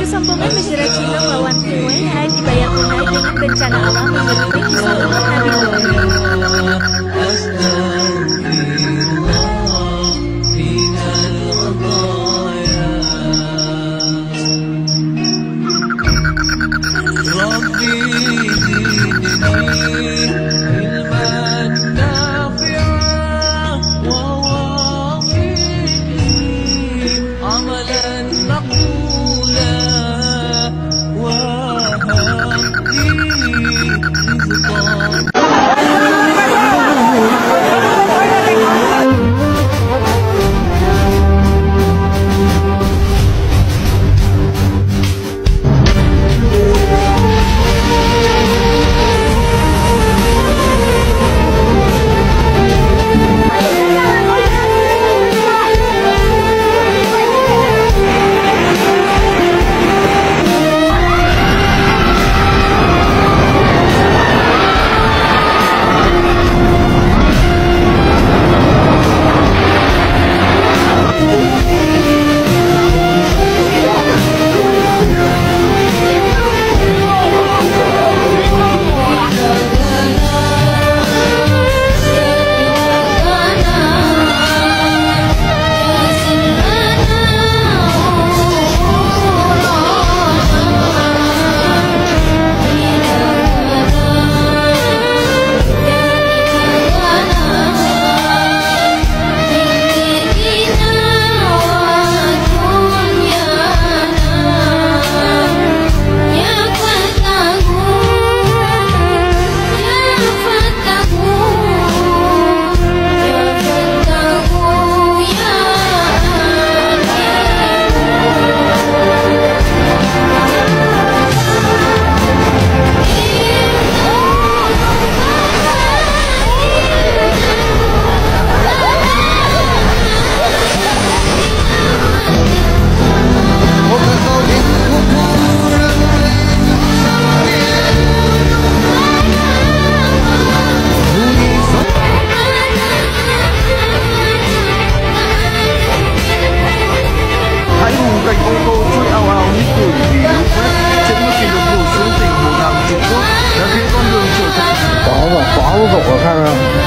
Kesombongan menjerat Cina melawan Tiwei hanya dibayar tunai dengan bencana alam menyerupai kisah umat Nabi Nuh. 都走了，看看。